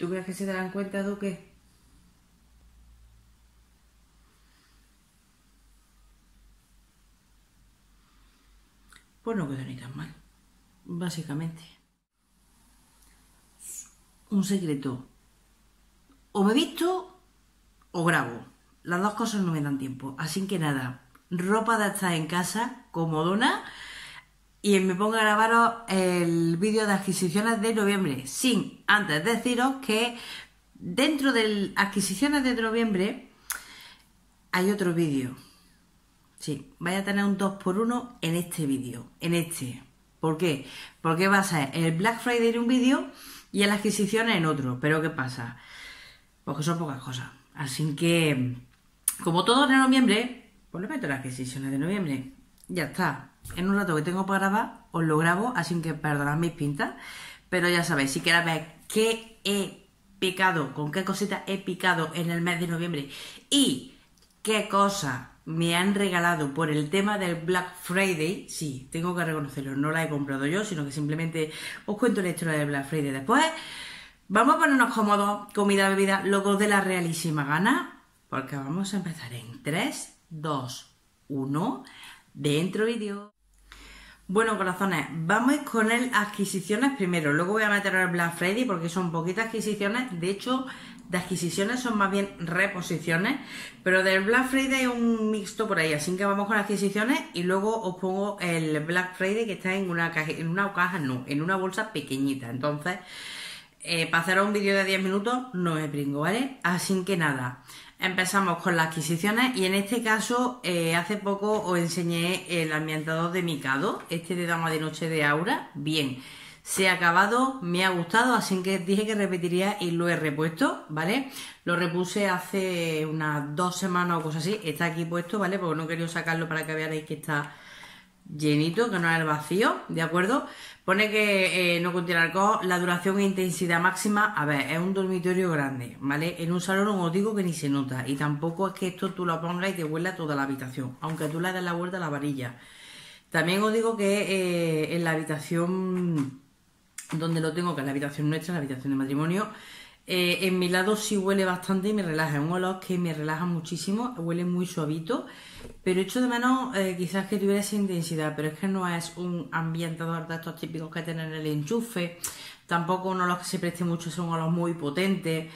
¿Tú crees que se darán cuenta, Duque? Pues no quedó ni tan mal, básicamente. Un secreto. O me visto o grabo. Las dos cosas no me dan tiempo. Así que nada, ropa de estar en casa, comodona, y me pongo a grabaros el vídeo de adquisiciones de noviembre. Sin antes deciros que dentro de adquisiciones de noviembre hay otro vídeo. Sí, vaya a tener un 2x1 en este vídeo, en este. ¿Por qué? Porque va a ser el Black Friday en un vídeo y el adquisiciones en otro. Pero ¿qué pasa? Porque son pocas cosas. Así que, como todo en noviembre, pues le meto las adquisiciones de noviembre. Ya está. En un rato que tengo para grabar, os lo grabo, así que perdonad mis pintas. Pero ya sabéis, si queréis ver qué he picado, con qué cositas he picado en el mes de noviembre y qué cosas me han regalado por el tema del Black Friday, sí, tengo que reconocerlo, no la he comprado yo, sino que simplemente os cuento la historia del Black Friday después. Vamos a ponernos cómodos, comida, bebida, locos de la realísima gana, porque vamos a empezar en 3, 2, 1, dentro vídeo. Bueno, corazones, vamos con el adquisiciones primero. Luego voy a meter el Black Friday porque son poquitas adquisiciones. De hecho, de adquisiciones son más bien reposiciones. Pero del Black Friday hay un mixto por ahí. Así que vamos con adquisiciones y luego os pongo el Black Friday que está en una caja, en una caja no, en una bolsa pequeñita. Entonces, eh, para un vídeo de 10 minutos no me pringo, ¿vale? Así que nada. Empezamos con las adquisiciones y en este caso eh, hace poco os enseñé el ambientador de Mikado, este de Dama de Noche de Aura. Bien, se ha acabado, me ha gustado, así que dije que repetiría y lo he repuesto, ¿vale? Lo repuse hace unas dos semanas o cosas así, está aquí puesto, ¿vale? Porque no quería sacarlo para que veáis que está llenito, que no es el vacío, ¿de acuerdo? Pone que eh, no contiene alcohol, la duración e intensidad máxima, a ver, es un dormitorio grande, ¿vale? En un salón os digo que ni se nota, y tampoco es que esto tú lo pongas y te huela toda la habitación, aunque tú le des la vuelta a la varilla. También os digo que eh, en la habitación donde lo tengo, que es la habitación nuestra, la habitación de matrimonio, eh, en mi lado sí huele bastante y me relaja. Es un olor que me relaja muchísimo, huele muy suavito, pero echo de menos eh, quizás que tuviera esa intensidad, pero es que no es un ambientador de estos típicos que tienen el enchufe, tampoco un olor que se preste mucho, es un olor muy potente.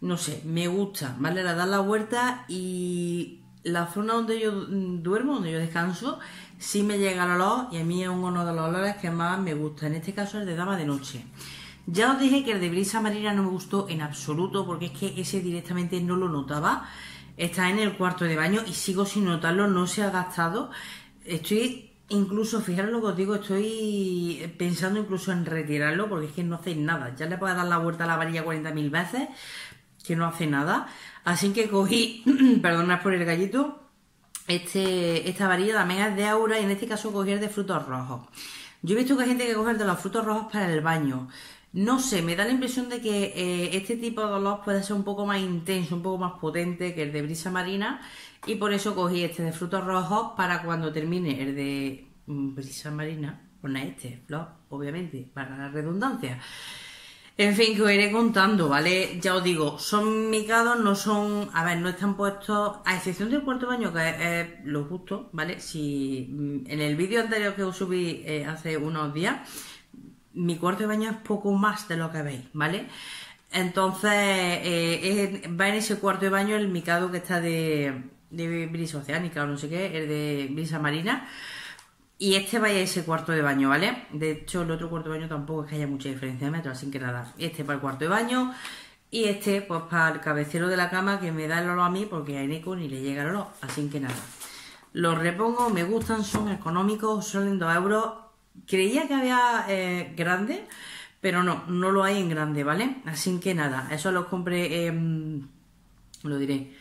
No sé, me gusta, ¿vale? La dar la vuelta y la zona donde yo duermo, donde yo descanso, sí me llega el olor y a mí es uno de los olores que más me gusta. En este caso el de dama de noche. Ya os dije que el de brisa marina no me gustó en absoluto porque es que ese directamente no lo notaba. Está en el cuarto de baño y sigo sin notarlo, no se ha gastado. Estoy incluso, fijaros lo que os digo, estoy pensando incluso en retirarlo porque es que no hace nada. Ya le puedo dar la vuelta a la varilla 40.000 veces que no hace nada. Así que cogí, perdonad por el gallito, este, esta varilla también es de aura y en este caso cogí el de frutos rojos. Yo he visto que hay gente que coge el de los frutos rojos para el baño. No sé, me da la impresión de que eh, este tipo de olor puede ser un poco más intenso, un poco más potente que el de brisa marina y por eso cogí este de frutos rojos para cuando termine el de mm, brisa marina, poner este, flor, obviamente, para la redundancia. En fin, que os iré contando, ¿vale? Ya os digo, son micados, no son, a ver, no están puestos, a excepción del cuarto baño, que es, lo justo, ¿vale? Si mm, en el vídeo anterior que os subí eh, hace unos días, mi cuarto de baño es poco más de lo que veis, ¿vale? Entonces, eh, va en ese cuarto de baño el micado que está de, de brisa oceánica o no sé qué, el de brisa marina. Y este vaya a ese cuarto de baño, ¿vale? De hecho, el otro cuarto de baño tampoco es que haya mucha diferencia de metros, así que nada. Este para el cuarto de baño y este, pues para el cabecero de la cama que me da el olor a mí porque a Eneco ni le llega el olor, así que nada. Los repongo, me gustan, son económicos, son 2 euros Creía que había eh, grande, pero no, no lo hay en grande, ¿vale? Así que nada, eso lo compré, en, lo diré,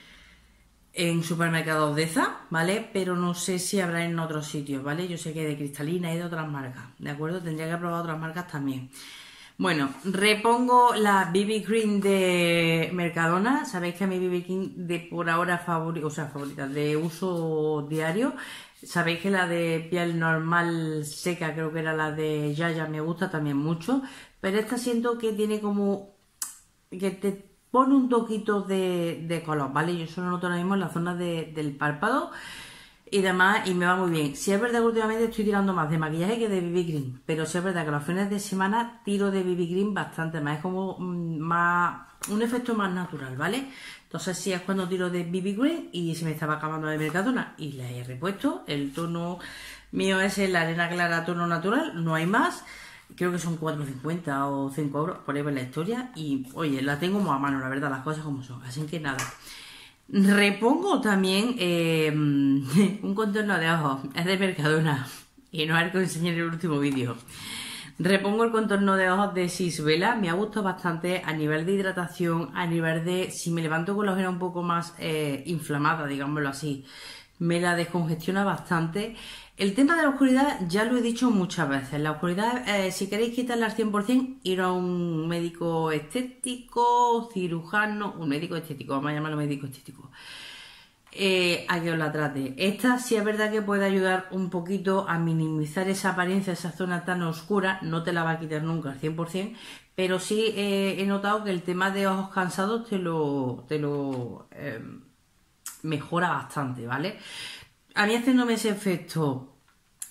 en supermercados de esa, ¿vale? Pero no sé si habrá en otros sitios, ¿vale? Yo sé que de cristalina y de otras marcas, ¿de acuerdo? Tendría que probar otras marcas también. Bueno, repongo la BB Cream de Mercadona. Sabéis que mi BB Cream de por ahora favorita, o sea, favorita, de uso diario Sabéis que la de piel normal seca, creo que era la de Yaya, me gusta también mucho. Pero esta siento que tiene como que te pone un toquito de, de color, ¿vale? Yo solo noto ahora mismo en la zona de- del párpado y demás y me va muy bien. Si es verdad que últimamente estoy tirando más de maquillaje que de BB Green, pero sí es verdad que los fines de semana tiro de BB Green bastante más, es como mm, más un efecto más natural, ¿vale? Entonces sí es cuando tiro de BB Green y se me estaba acabando de Mercadona y la he repuesto, el tono mío es el arena clara tono natural, no hay más. Creo que son 4,50 o 5 euros, por ahí ver la historia. Y oye, la tengo muy a mano, la verdad, las cosas como son. Así que nada. Repongo también eh, un contorno de ojos, es de Mercadona y no el que os enseñé en el último vídeo. Repongo el contorno de ojos de Sisvela, me ha gustado bastante a nivel de hidratación, a nivel de si me levanto con la ojera un poco más eh, inflamada, digámoslo así, me la descongestiona bastante. El tema de la oscuridad ya lo he dicho muchas veces. La oscuridad, eh, si queréis quitarla al 100%, ir a un médico estético, cirujano, un médico estético, vamos a llamarlo médico estético. Eh, a que os la trate. Esta sí es verdad que puede ayudar un poquito a minimizar esa apariencia, esa zona tan oscura. No te la va a quitar nunca al 100%, pero sí eh, he notado que el tema de ojos cansados te lo, te lo mejora bastante, ¿vale? A mí haciéndome ese efecto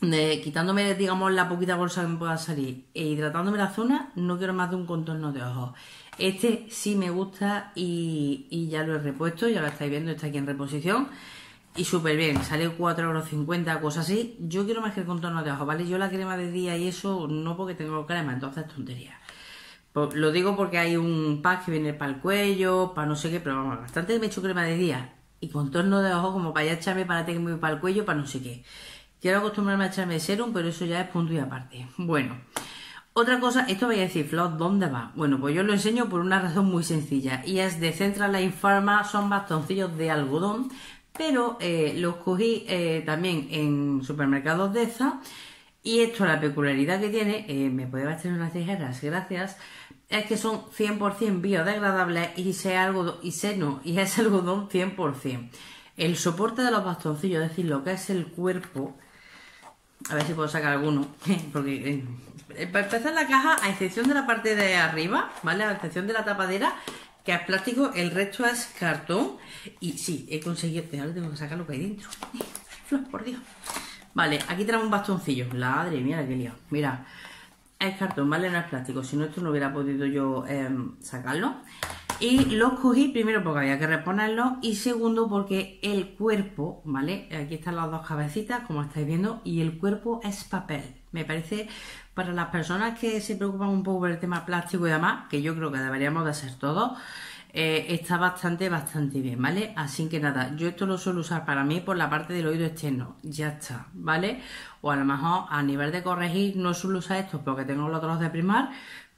de quitándome, digamos, la poquita bolsa que me pueda salir e hidratándome la zona, no quiero más de un contorno de ojos. Este sí me gusta y, ya lo he repuesto, ya lo estáis viendo, está aquí en reposición. Y súper bien, sale 4,50€, cosas así. Yo quiero más que el contorno de ojos, ¿vale? Yo la crema de día y eso no porque tengo crema, entonces es tontería. Pues lo digo porque hay un pack que viene para el cuello, para no sé qué, pero vamos, bastante me he hecho crema de día y contorno de ojos como para ya echarme para tenerme para el cuello, para no sé qué. Quiero acostumbrarme a echarme serum, pero eso ya es punto y aparte. Bueno, otra cosa, esto voy a decir, Flor, ¿dónde va? Bueno, pues yo lo enseño por una razón muy sencilla y es de Central Pharma, son bastoncillos de algodón, pero eh, los cogí eh, también en supermercados de esa y esto, la peculiaridad que tiene, eh, me puede bastar unas tijeras, gracias, es que son 100% biodegradables y se algodón, y y es algodón 100%. El soporte de los bastoncillos, es decir, lo que es el cuerpo, a ver si puedo sacar alguno, porque eh, para empezar la caja, a excepción de la parte de arriba, ¿vale? A excepción de la tapadera, que es plástico, el resto es cartón. Y sí, he conseguido, ahora tengo que sacar lo que hay dentro. Flor, por Dios. Vale, aquí tenemos un bastoncillo. La madre mía, qué lío. Mira, es cartón, ¿vale? No es plástico. Si no, esto no hubiera podido yo eh, sacarlo. Y los cogí primero porque había que reponerlos y segundo porque el cuerpo, ¿vale? Aquí están las dos cabecitas, como estáis viendo, y el cuerpo es papel. Me parece para las personas que se preocupan un poco por el tema plástico y demás, que yo creo que deberíamos de ser todos, eh, está bastante, bastante bien, ¿vale? Así que nada, yo esto lo suelo usar para mí por la parte del oído externo, ya está, ¿vale? O a lo mejor a nivel de corregir no suelo usar esto porque tengo los otros de primar,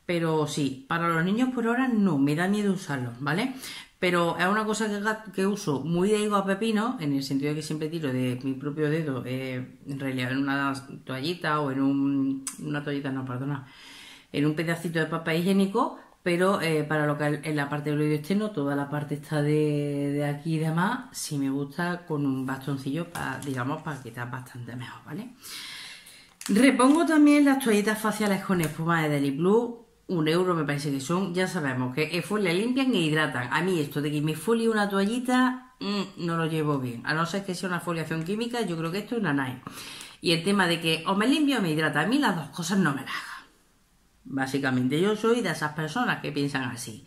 pero sí, para los niños por ahora no, me da miedo usarlos, ¿vale? Pero es una cosa que, que, uso muy de higo a pepino, en el sentido de que siempre tiro de mi propio dedo, eh, en realidad en una toallita o en un, una toallita, no, perdona, en un pedacito de papel higiénico, pero eh, para lo que en la parte del oído externo, toda la parte está de, aquí y demás, sí me gusta con un bastoncillo, para, digamos, para quitar bastante mejor, ¿vale? Repongo también las toallitas faciales con espuma de Deli Blue, un euro me parece que son, ya sabemos que folia limpian e hidratan. A mí esto de que me folie una toallita mmm, no lo llevo bien. A no ser que sea una foliación química, yo creo que esto es una NAE. Y el tema de que o me limpio o me hidrata, a mí las dos cosas no me las. Básicamente yo soy de esas personas que piensan así.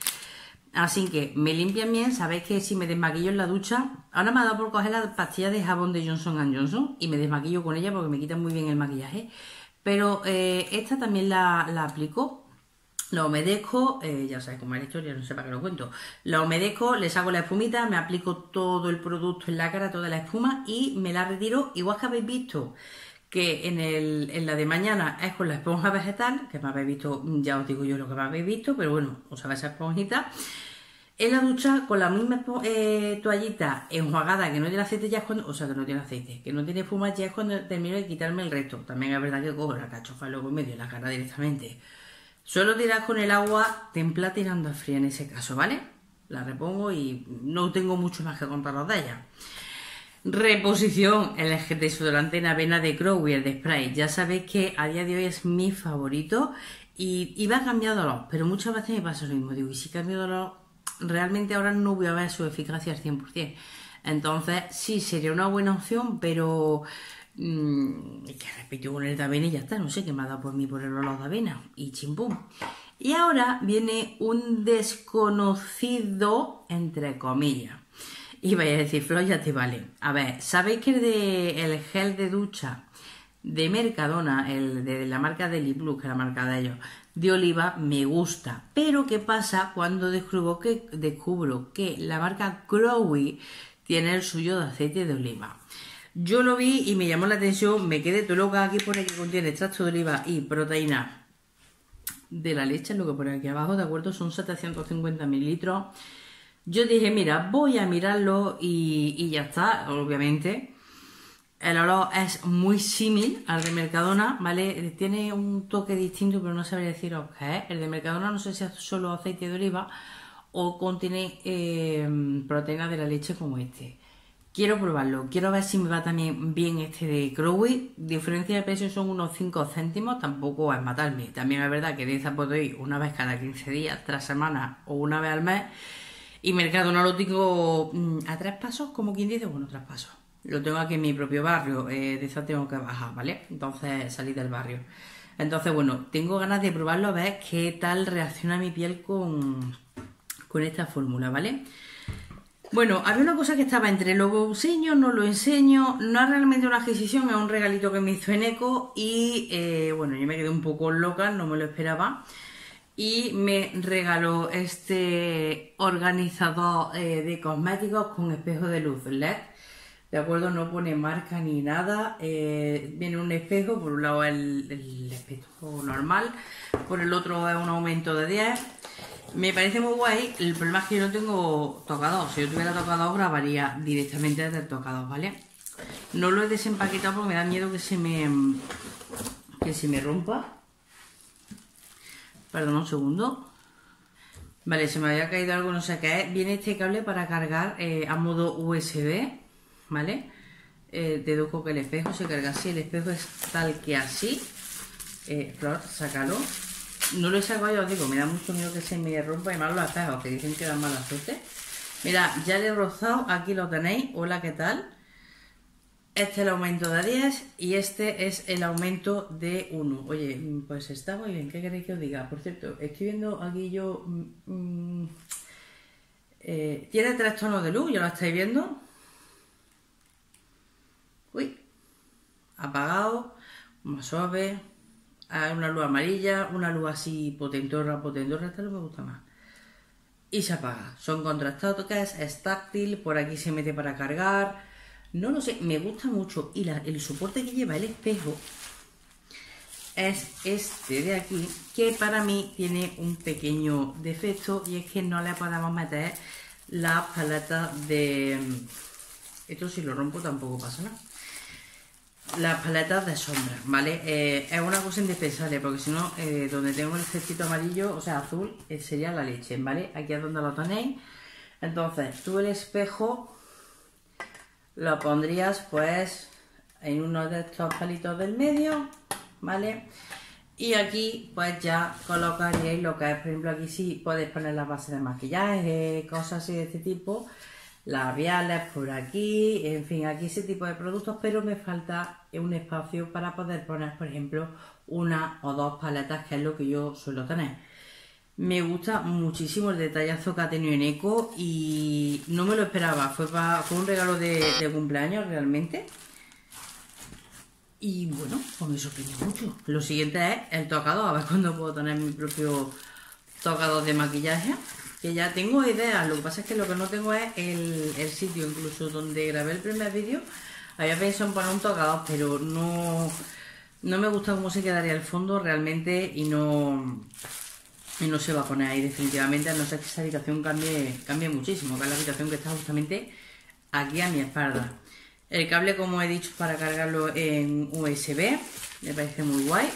Así que me limpian bien, sabéis que si me desmaquillo en la ducha, ahora me ha dado por coger la pastilla de jabón de Johnson Johnson y me desmaquillo con ella porque me quitan muy bien el maquillaje. Pero eh, esta también la, la aplico la humedezco, eh, ya sabéis cómo es la historia, no sé para qué lo cuento. La humedezco, le saco la espumita, me aplico todo el producto en la cara, toda la espuma y me la retiro. Igual que habéis visto que en, la de mañana es con la esponja vegetal, que me habéis visto, ya os digo yo lo que me habéis visto, pero bueno, usaba esa esponjita. En la ducha con la misma eh, toallita enjuagada que no tiene aceite ya es cuando, o sea que no tiene aceite, que no tiene espuma ya es cuando termino de quitarme el resto. También es verdad que cojo la cachofa luego en medio la cara directamente. Solo tirar con el agua templada tirando a fría en ese caso, ¿vale? La repongo y no tengo mucho más que contaros de ella. Reposición, el desodorante en avena de Crow de spray. Ya sabéis que a día de hoy es mi favorito y, va cambiándolos, pero muchas veces me pasa lo mismo. Digo, y si cambio de olor, realmente ahora no voy a ver su eficacia al 100%. Entonces, sí, sería una buena opción, pero mmm, que repito con el de avena y ya está. No sé qué me ha dado por mí por el olor de avena y chimpum. Y ahora viene un desconocido, entre comillas. Y vaya a decir, Flor, ya te vale. A ver, ¿sabéis que el, de, el gel de ducha de Mercadona, el de la marca de Blue, que es la marca de ellos, de oliva, me gusta. Pero ¿qué pasa cuando descubro que, descubro que la marca Crowy tiene el suyo de aceite de oliva? Yo lo vi y me llamó la atención, me quedé todo loca, aquí pone que contiene extracto de oliva y proteína de la leche, lo que pone aquí abajo, ¿de acuerdo? Son 750 mililitros. Yo dije, mira, voy a mirarlo y, ya está, obviamente. El olor es muy similar al de Mercadona, ¿vale? Tiene un toque distinto, pero no sabría deciros qué es. El de Mercadona no sé si es solo aceite de oliva o contiene eh, proteína de la leche como este. Quiero probarlo, quiero ver si me va también bien este de Crowy. Diferencia de precio son unos 5 céntimos, tampoco es matarme. También es verdad que de esa ir una vez cada 15 días, tres semanas o una vez al mes. Y Mercado no lo tengo mm, a tres pasos, como quien dice, bueno, tres pasos. Lo tengo aquí en mi propio barrio, eh, de esa tengo que bajar, ¿vale? Entonces salí del barrio. Entonces, bueno, tengo ganas de probarlo a ver qué tal reacciona mi piel con, con esta fórmula, ¿vale? Bueno, había una cosa que estaba entre lo enseño, no lo enseño, no es realmente una adquisición, es un regalito que me hizo en eco y eh, bueno, yo me quedé un poco loca, no me lo esperaba y me regaló este organizador eh, de cosméticos con espejo de luz LED. De acuerdo, no pone marca ni nada. Eh, viene un espejo, por un lado el, el espejo normal, por el otro es un aumento de 10 me parece muy guay, el problema es que yo no tengo tocador. Si yo tuviera tocador grabaría directamente desde el tocador, ¿vale? No lo he desempaquetado porque me da miedo que se me, que se me rompa. Perdón un segundo. Vale, se me había caído algo, no sé qué es. Viene este cable para cargar eh, a modo USB, ¿vale? Eh, deduzco que el espejo se carga así. El espejo es tal que así. Eh, Flor, sácalo. No lo he sacado, ya os digo, me da mucho miedo que se me rompa y mal los espejos, que dicen que dan mala suerte. Mira, ya le he rozado, aquí lo tenéis. Hola, ¿qué tal? Este es el aumento de 10 y este es el aumento de 1. Oye, pues está muy bien, ¿qué queréis que os diga? Por cierto, estoy viendo aquí yo... Mmm, eh, tiene tres tonos de luz, ya lo estáis viendo. Uy, apagado, más suave, una luz amarilla, una luz así potentorra, potentorra, esta lo me gusta más. Y se apaga. Son contrastados, es táctil, por aquí se mete para cargar. No lo sé, me gusta mucho. Y el soporte que lleva el espejo es este de aquí, que para mí tiene un pequeño defecto y es que no le podemos meter la paleta de... Esto si lo rompo tampoco pasa nada las paletas de sombra, ¿vale? Eh, es una cosa indispensable porque si no, eh, donde tengo el cestito amarillo, o sea, azul, eh, sería la leche, ¿vale? Aquí es donde lo tenéis. Entonces, tú el espejo lo pondrías pues en uno de estos palitos del medio, ¿vale? Y aquí pues ya colocaríais lo que es, por ejemplo, aquí sí podéis poner la base de maquillaje, cosas así de este tipo labiales por aquí, en fin, aquí ese tipo de productos, pero me falta un espacio para poder poner, por ejemplo, una o dos paletas, que es lo que yo suelo tener. Me gusta muchísimo el detallazo que ha tenido en Eco y no me lo esperaba, fue, un regalo de, cumpleaños realmente. Y bueno, pues me sorprendió mucho. Lo siguiente es el tocado, a ver cuándo puedo tener mi propio tocado de maquillaje que ya tengo ideas, lo que pasa es que lo que no tengo es el, sitio, incluso donde grabé el primer vídeo, había pensado en poner un tocador, pero no, no me gusta cómo se quedaría el fondo realmente y no, y no se va a poner ahí definitivamente, a no ser que esa habitación cambie, cambie muchísimo, que es la habitación que está justamente aquí a mi espalda. El cable, como he dicho, para cargarlo en USB, me parece muy guay.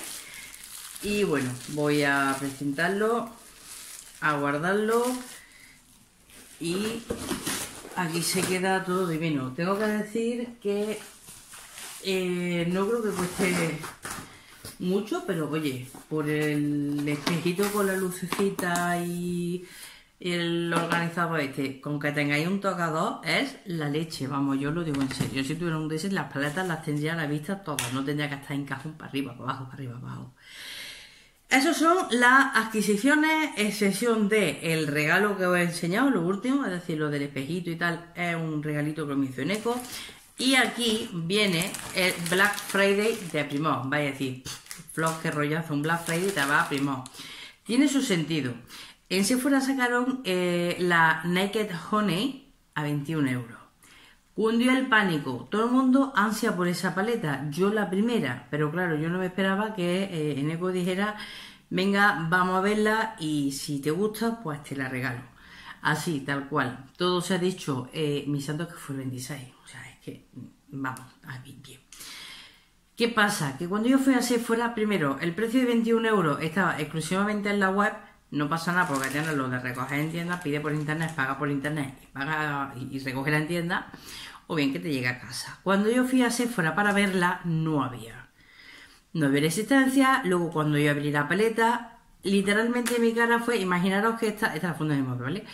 Y bueno, voy a presentarlo a guardarlo y aquí se queda todo divino. Tengo que decir que eh, no creo que cueste mucho, pero oye, por el espejito con la lucecita y el organizado este, con que tengáis un tocador, es la leche, vamos, yo lo digo en serio. Si tuviera un DS, las paletas las tendría a la vista todas, no tendría que estar en cajón para arriba, para abajo, para arriba, para abajo. Esas son las adquisiciones, excepción de el regalo que os he enseñado, lo último, es decir, lo del espejito y tal, es un regalito que me hizo Eco. Y aquí viene el Black Friday de Primor. Vais a decir, flog que rollazo, un Black Friday te va a Primor. Tiene su sentido. En Sephora sacaron eh, la Naked Honey a 21 euros. Cundió el pánico. Todo el mundo ansia por esa paleta. Yo la primera. Pero claro, yo no me esperaba que eh, Eneco dijera, venga, vamos a verla y si te gusta, pues te la regalo. Así, tal cual. Todo se ha dicho. Eh, mi santo que fue el 26. O sea, es que, vamos, a bien. ¿Qué pasa? Que cuando yo fui a Sephora, primero, el precio de 21 euros estaba exclusivamente en la web no pasa nada porque tienes lo de recoger en tienda, pide por internet, paga por internet paga, y, recoge en tienda, o bien que te llegue a casa. Cuando yo fui a Sephora para verla, no había. No había resistencia, luego cuando yo abrí la paleta, literalmente mi cara fue, imaginaros que esta, esta es la funda de mi ¿vale?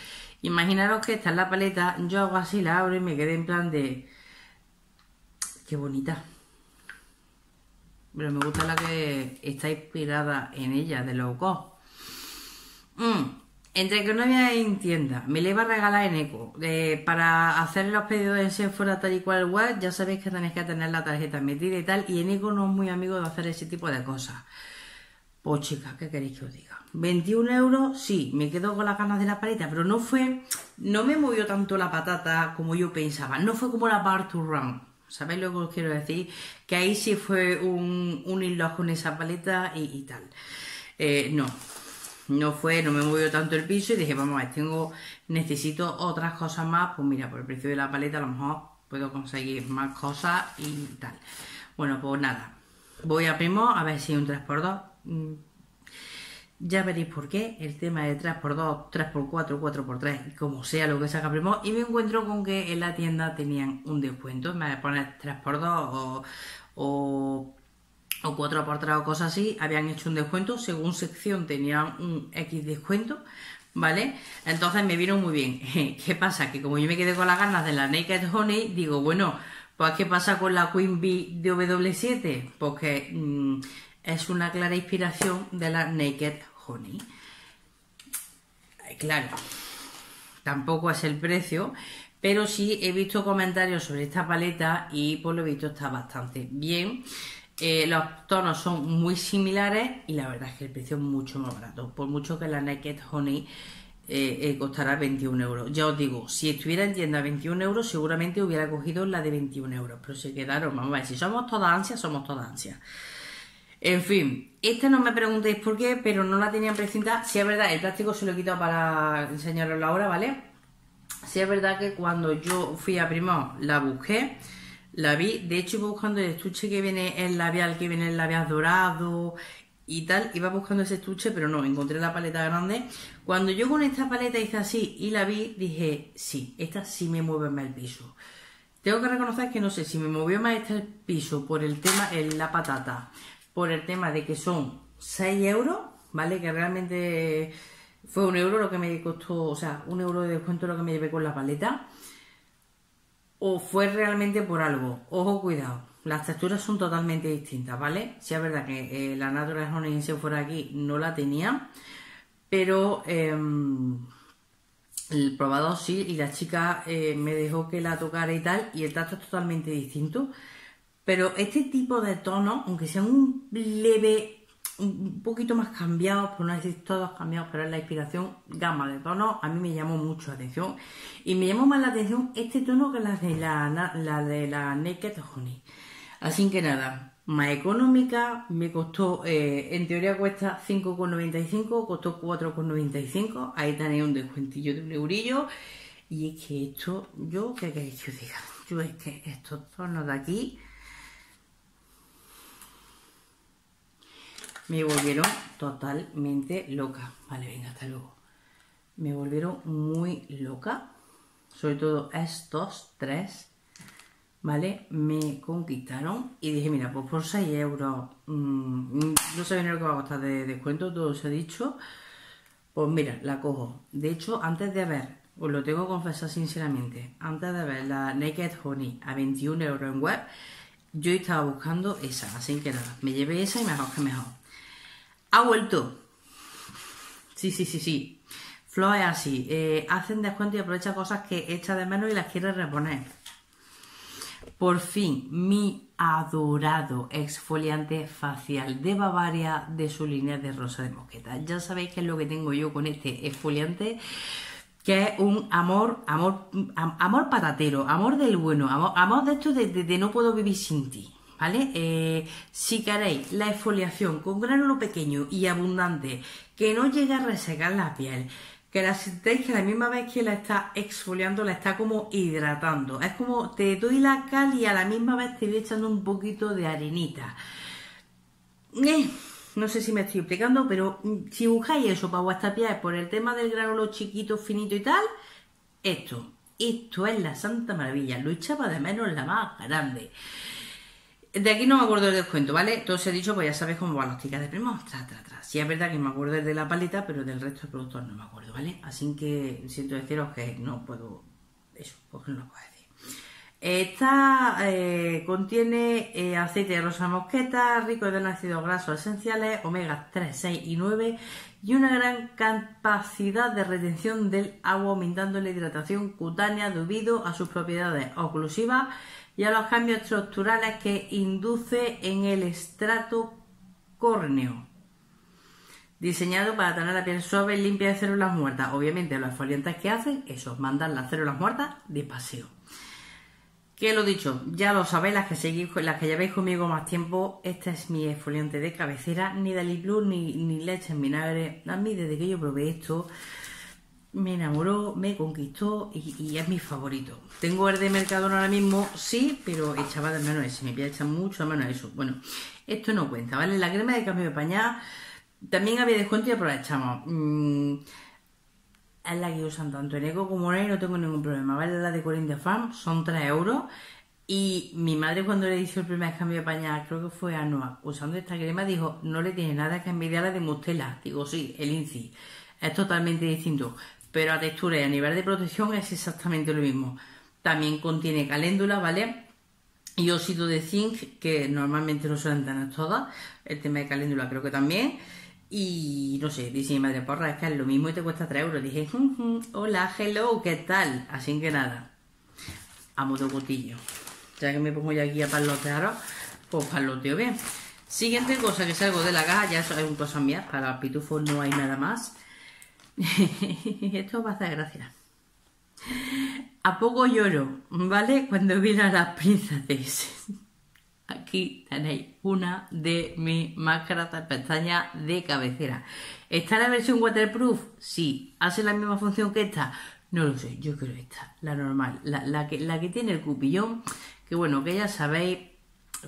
Imaginaros que esta es la paleta, yo hago así, la abro y me quedé en plan de... Qué bonita. Pero me gusta la que está inspirada en ella, de low cost. Mm. Entre que no había en tienda, me le iba a regalar en Eco. para hacer los pedidos en Sephora tal y cual web, ya sabéis que tenéis que tener la tarjeta metida y tal. Y en Eco no es muy amigo de hacer ese tipo de cosas. Pues chicas, ¿qué queréis que os diga? 21 euros, sí, me quedo con las ganas de la paleta, pero no fue, no me movió tanto la patata como yo pensaba. No fue como la Bar to Run. ¿Sabéis lo que os quiero decir? Que ahí sí fue un, un hilo con esa paleta y, tal. Eh, no, no fue, no me movió tanto el piso y dije, vamos a ver, tengo, necesito otras cosas más, pues mira, por el precio de la paleta a lo mejor puedo conseguir más cosas y tal. Bueno, pues nada, voy a Primo a ver si un 3x2. Ya veréis por qué, el tema de 3x2, 3x4, 4x3, como sea lo que saca Primo, y me encuentro con que en la tienda tenían un descuento, me poner 3x2 o, o o 4 por 3 o cosas así, habían hecho un descuento, según sección tenían un X descuento, ¿vale? Entonces me vieron muy bien. ¿Qué pasa? Que como yo me quedé con las ganas de la Naked Honey, digo, bueno, pues ¿qué pasa con la Queen Bee de W7? Porque mm, es una clara inspiración de la Naked Honey. Claro, tampoco es el precio, pero sí he visto comentarios sobre esta paleta y por lo visto está bastante bien. Eh, los tonos son muy similares y la verdad es que el precio es mucho más barato. Por mucho que la Naked Honey eh, eh, costará 21 euros. Ya os digo, si estuviera en tienda a 21 euros, seguramente hubiera cogido la de 21 euros. Pero se quedaron, vamos a ver, si somos todas ansias, somos todas ansias. En fin, esta no me preguntéis por qué, pero no la tenían precinta. Si es verdad, el plástico se lo he quitado para enseñaroslo ahora, ¿vale? Si es verdad que cuando yo fui a Primo la busqué la vi, de hecho iba buscando el estuche que viene el labial, que viene el labial dorado y tal, iba buscando ese estuche, pero no, encontré la paleta grande. Cuando yo con esta paleta hice así y la vi, dije, sí, esta sí me mueve más el piso. Tengo que reconocer que no sé si me movió más este piso por el tema, en la patata, por el tema de que son 6 euros, ¿vale? Que realmente fue un euro lo que me costó, o sea, un euro de descuento lo que me llevé con la paleta o fue realmente por algo. Ojo, cuidado. Las texturas son totalmente distintas, ¿vale? Si es verdad que eh, la Natural Honey si fuera aquí no la tenía, pero em, el probador sí, y la chica eh, me dejó que la tocara y tal, y el tacto es totalmente distinto. Pero este tipo de tonos, aunque sean un leve un poquito más cambiados, por no decir todos cambiados, pero es la inspiración, gama de tonos, a mí me llamó mucho la atención. Y me llamó más la atención este tono que la de la, la de la Naked Honey. Así que nada, más económica, me costó, eh, en teoría cuesta 5,95, costó 4,95, ahí tenéis un descuentillo de un eurillo. Y es que esto, yo, ¿qué queréis que os diga? Yo es que estos tonos de aquí me volvieron totalmente loca. Vale, venga, hasta luego. Me volvieron muy loca. Sobre todo estos tres. ¿vale? Me conquistaron y dije, mira, pues por 6 euros, mm, no sé lo que va a costar de descuento, todo se ha dicho. Pues mira, la cojo. De hecho, antes de ver, os lo tengo que confesar sinceramente, antes de ver la Naked Honey a 21 euros en web, yo estaba buscando esa, así que nada, me llevé esa y mejor que mejor. Ha vuelto. Sí, sí, sí, sí. Flo es así. Eh, hacen descuento y aprovecha cosas que echa de menos y las quiere reponer. Por fin, mi adorado exfoliante facial de Bavaria de su línea de rosa de mosqueta. Ya sabéis qué es lo que tengo yo con este exfoliante que es un amor, amor, amor patatero, amor del bueno, amor, de esto de, no puedo vivir sin ti. ¿Vale? Eh, si queréis la exfoliación con gránulo pequeño y abundante, que no llegue a resecar la piel, que la sentéis que la misma vez que la está exfoliando, la está como hidratando. Es como te doy la cal y a la misma vez te voy echando un poquito de arenita. Eh, no sé si me estoy explicando, pero mm, si buscáis eso para vuestra piel por el tema del granulo chiquito, finito y tal, esto, esto es la santa maravilla. Lo echaba de menos la más grande. De aquí no me acuerdo del descuento, ¿vale? Se ha dicho, pues ya sabéis cómo van los tickets de primo, tras, tras, tras. Sí es verdad que me acuerdo de la paleta, pero del resto de productos no me acuerdo, ¿vale? Así que siento deciros que no puedo... Eso, pues no lo puedo decir. Esta eh, contiene eh, aceite de rosa mosqueta, rico en ácidos grasos esenciales, omega 3, 6 y 9 y una gran capacidad de retención del agua, aumentando la hidratación cutánea debido a sus propiedades oclusivas y a los cambios estructurales que induce en el estrato córneo. Diseñado para tener la piel suave y limpia de células muertas. Obviamente, los exfoliantes que hacen, eso, mandan las células muertas de paseo. Que lo dicho, ya lo sabéis, las que seguís, las que llevéis conmigo más tiempo, este es mi exfoliante de cabecera, ni Dali Blue ni, ni leche en vinagre. A mí, desde que yo probé esto, me enamoró, me conquistó y, es mi favorito. Tengo el de Mercadona ahora mismo, sí, pero echaba de menos ese, me echa mucho menos eso. Bueno, esto no cuenta, ¿vale? La crema de cambio de pañal también había descuento y aprovechamos. Mm, es la que usan tanto en Eco como en no tengo ningún problema, ¿vale? La de Corinthia Farm son 3 euros. Y mi madre cuando le hizo el primer cambio de pañal, creo que fue a Noah, usando esta crema, dijo, no le tiene nada que envidiar a la de Mustela. Digo, sí, el INCI. Es totalmente distinto pero a textura y a nivel de protección es exactamente lo mismo. También contiene caléndula, ¿vale? Y óxido de zinc, que normalmente no suelen tener todas. El tema de caléndula creo que también. Y no sé, dice mi madre, porra, es que es lo mismo y te cuesta 3 euros. Dije, hola, hello, ¿qué tal? Así que nada, a modo botillo. Ya que me pongo ya aquí a parlotear, pues parloteo bien. Siguiente cosa que salgo de la caja, ya es un cosa mía, para pitufos no hay nada más. Esto va a hacer gracia. A poco lloro, ¿vale? Cuando vi a las princesas. Aquí tenéis una de mis máscaras de pestañas de cabecera. ¿Está la versión waterproof? Sí. ¿Hace la misma función que esta? No lo sé, yo creo esta, la normal, la, que, la que tiene el cupillón, que bueno, que ya sabéis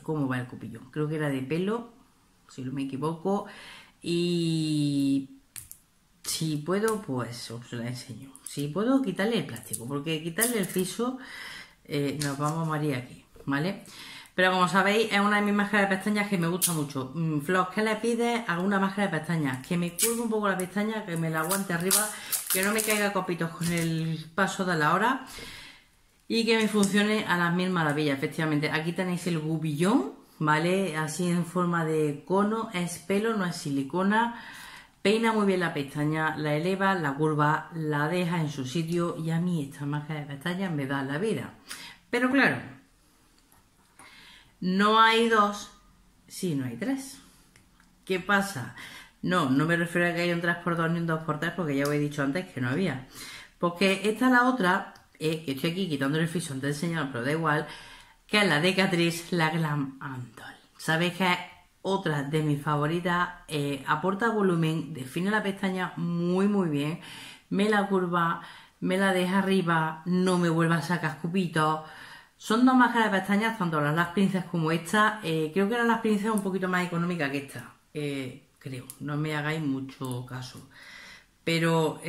cómo va el cupillón. Creo que era de pelo, si no me equivoco, y si puedo, pues os la enseño. Si puedo, quitarle el plástico, porque quitarle el piso eh, nos vamos a morir aquí, ¿vale? Pero como sabéis, es una de mis máscaras de pestañas que me gusta mucho. Mm, Floss, ¿qué le pides a una máscara de pestañas? Que me cuelgue un poco la pestaña, que me la aguante arriba, que no me caiga copitos con el paso de la hora y que me funcione a las mil maravillas. Efectivamente, aquí tenéis el gubillón, ¿vale? Así en forma de cono, es pelo, no es silicona Peina muy bien la pestaña, la eleva, la curva, la deja en su sitio y a mí esta máscara de pestañas me da la vida. Pero claro, no hay dos, si no hay tres. ¿Qué pasa? No, no me refiero a que haya un 3x2 ni un 2x3 porque ya os he dicho antes que no había. Porque esta es la otra, eh, que estoy aquí quitando el antes de enseñar, pero da igual, que es la de Catrice, la Glam Antol. Sabéis que otra de mis favoritas, eh, aporta volumen, define la pestaña muy muy bien, me la curva, me la deja arriba, no me vuelva a sacar cupitos. Son dos máscaras de pestañas, tanto las Las Princess como esta. Eh, creo que eran Las Princess un poquito más económica que esta. Eh, creo, no me hagáis mucho caso. Pero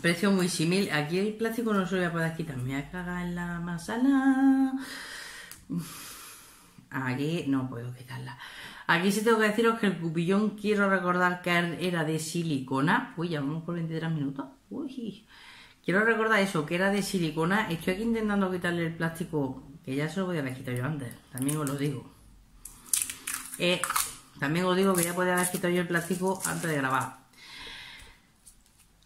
Precio muy similar. Aquí el plástico no se lo voy a poder quitar. Me voy a cagar en la manzana. Aquí no puedo quitarla. Aquí sí tengo que deciros que el cupillón quiero recordar que era de silicona. Uy, ya vamos por 23 minutos. Uy. Quiero recordar eso, que era de silicona. Estoy aquí intentando quitarle el plástico, que ya se lo voy a haber quitado yo antes. También os lo digo. Eh, también os digo que ya podía haber quitado yo el plástico antes de grabar.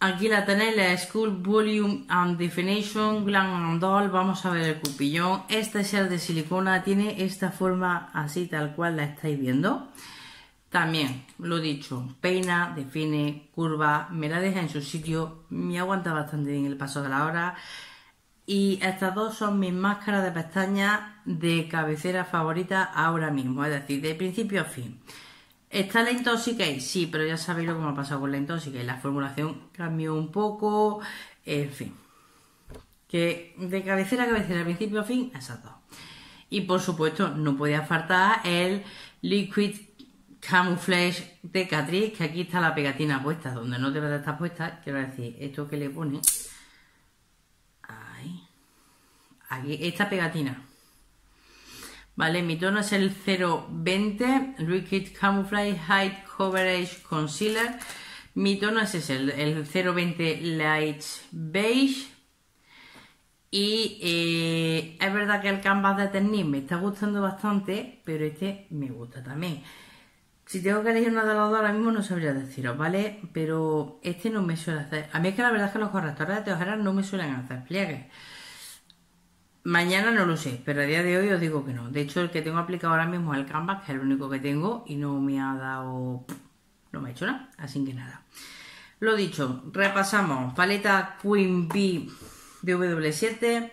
Aquí la tenéis, la School Volume and Definition Glam and Doll. Vamos a ver el cupillón. Este es el de silicona, tiene esta forma así tal cual la estáis viendo. También, lo dicho, peina, define, curva, me la deja en su sitio, me aguanta bastante bien el paso de la hora. Y estas dos son mis máscaras de pestañas de cabecera favorita ahora mismo, es decir, de principio a fin. ¿Está la Intoxicate? Sí, pero ya sabéis lo que me ha pasado con la Intoxicate. La formulación cambió un poco, en fin. Que de cabecera a cabecera, principio a fin, dos. Y por supuesto, no podía faltar el Liquid Camouflage de Catrice, que aquí está la pegatina puesta, donde no debe de estar puesta. Quiero decir, esto que le pone. Ahí. Aquí, esta pegatina ¿vale? Mi tono es el 020 Liquid Camouflage High Coverage Concealer. Mi tono es ese, el, 020 Light Beige. Y eh, es verdad que el canvas de Ternís me está gustando bastante, pero este me gusta también. Si tengo que elegir uno de los dos ahora mismo no sabría deciros, ¿vale? Pero este no me suele hacer... A mí es que la verdad es que los correctores de ojeras no me suelen hacer pliegues. Mañana no lo sé, pero a día de hoy os digo que no. De hecho, el que tengo aplicado ahora mismo es el Canvas, que es el único que tengo y no me ha dado... no me ha hecho nada, así que nada. Lo dicho, repasamos. Paleta Queen Bee de W7,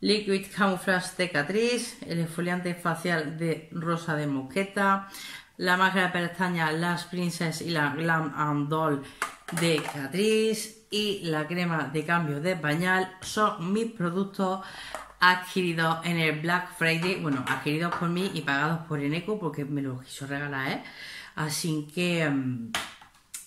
Liquid Camouflage de Catrice, el exfoliante facial de Rosa de Mosqueta, la máscara de pestañas Las Princess y la Glam and Doll de Catrice y la crema de cambio de pañal son mis productos adquiridos en el Black Friday, bueno, adquiridos por mí y pagados por Eneco porque me los quiso regalar, ¿eh? Así que mm,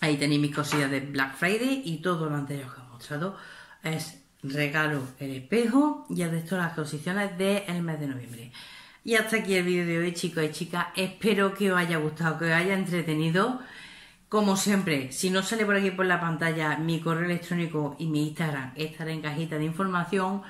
ahí tenéis mis cosillas de Black Friday y todo lo anterior que he mostrado es regalo el espejo y el resto de las exposiciones del mes de noviembre. Y hasta aquí el vídeo de hoy, chicos y chicas. Espero que os haya gustado, que os haya entretenido. Como siempre, si no sale por aquí por la pantalla mi correo electrónico y mi Instagram estará en cajita de información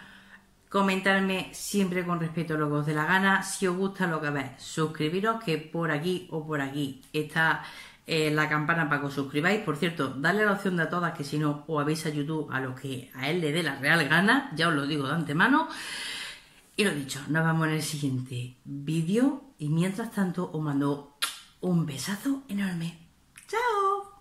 comentarme siempre con respeto lo que os dé la gana. Si os gusta lo que veis, suscribiros, que por aquí o por aquí está eh, la campana para que os suscribáis. Por cierto, darle la opción de a todas, que si no, os avisa a YouTube a lo que a él le dé la real gana. Ya os lo digo de antemano. Y lo dicho, nos vemos en el siguiente vídeo. Y mientras tanto, os mando un besazo enorme. ¡Chao!